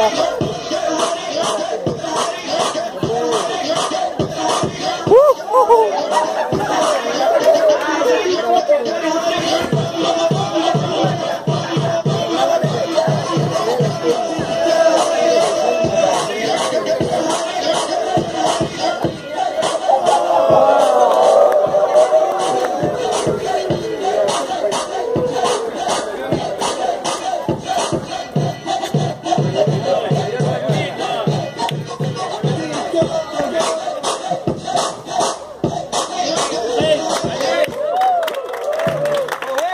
Woo!